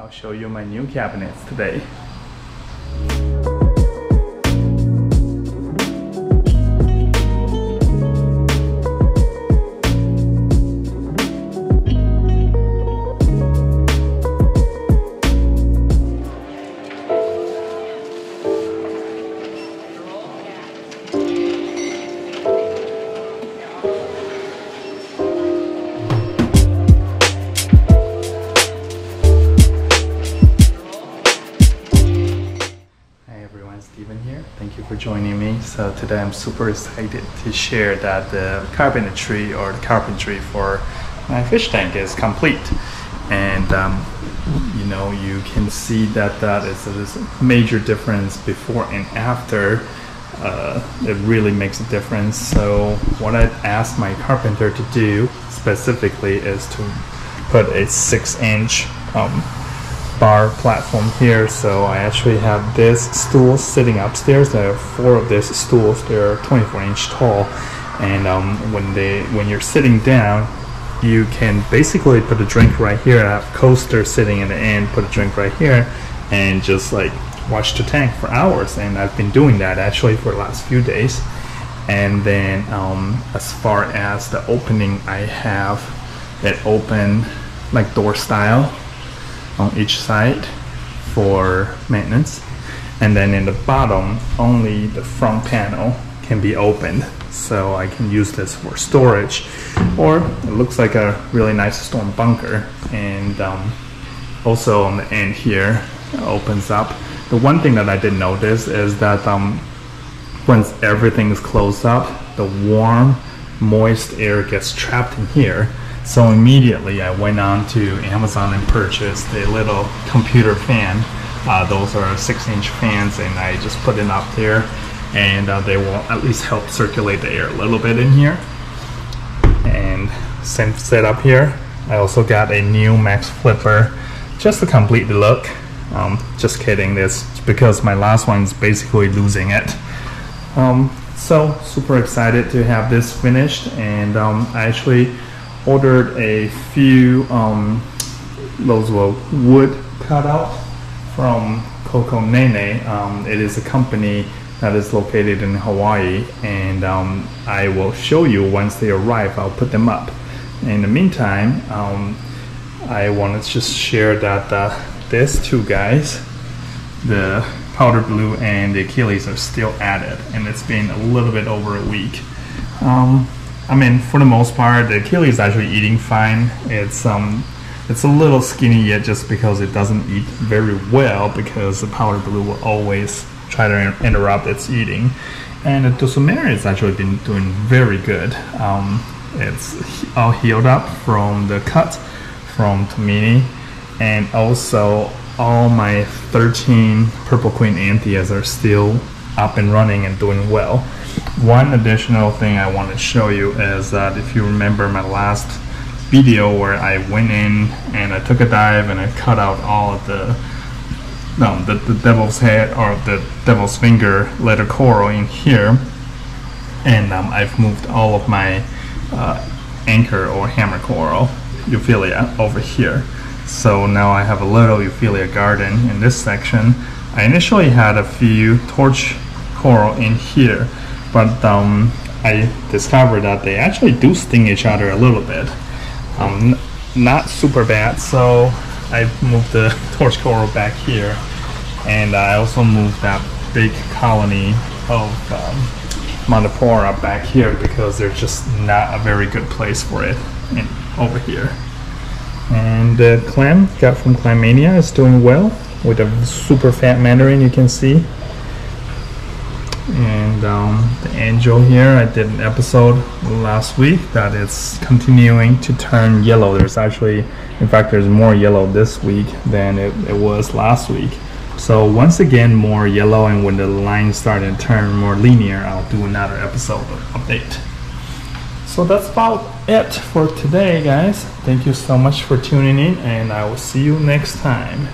I'll show you my new cabinets today. For joining me. So today I'm super excited to share that the carpentry or the carpentry for my fish tank is complete. And um, you know, you can see that that is a major difference before and after. Uh, it really makes a difference. So what I asked my carpenter to do specifically is to put a six inch um, bar platform here. So I actually have this stool sitting upstairs. There are four of these stools. They're 24 inch tall, and um, when they when you're sitting down, you can basically put a drink right here. I have coaster sitting in the end. Put a drink right here, and just like watch the tank for hours. And I've been doing that actually for the last few days. And then um, as far as the opening, I have it open like door style on each side for maintenance. And then in the bottom only the front panel can be opened. So I can use this for storage. Or it looks like a really nice storm bunker. And um, also on the end here it opens up. The one thing that I did notice is that um, once everything is closed up the warm moist air gets trapped in here so immediately I went on to Amazon and purchased a little computer fan. Uh, those are six inch fans and I just put it up there and uh, they will at least help circulate the air a little bit in here. And same setup here. I also got a new Max Flipper just to complete the look. Um, just kidding, this because my last one is basically losing it. Um, so super excited to have this finished and um, I actually ordered a few um, those were wood cutout from Coco Nene. Um, it is a company that is located in Hawaii, and um, I will show you once they arrive. I'll put them up. In the meantime, um, I want to just share that uh, these two guys, the powder blue and the Achilles, are still at it, and it's been a little bit over a week. Um, I mean, for the most part, the Achilles is actually eating fine. It's um, it's a little skinny yet, just because it doesn't eat very well. Because the powder blue will always try to interrupt its eating, and the Dussumieri has actually been doing very good. Um, it's all healed up from the cut from Tomini, and also all my 13 Purple Queen Anthias are still up and running and doing well. One additional thing I want to show you is that if you remember my last video where I went in and I took a dive and I cut out all of the no, the, the devil's head or the devil's finger leather coral in here. And um, I've moved all of my uh, anchor or hammer coral Euphyllia over here. So now I have a little Euphyllia garden in this section I initially had a few torch coral in here but um, I discovered that they actually do sting each other a little bit um, not super bad so I moved the torch coral back here and I also moved that big colony of um, Montipora back here because there's just not a very good place for it in, over here. And the clam got from Clammania is doing well with a super fat mandarin you can see. And um, the angel here, I did an episode last week that it's continuing to turn yellow. There's actually, in fact, there's more yellow this week than it, it was last week. So once again, more yellow, and when the lines start to turn more linear, I'll do another episode update. So that's about it for today, guys. Thank you so much for tuning in, and I will see you next time.